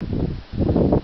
you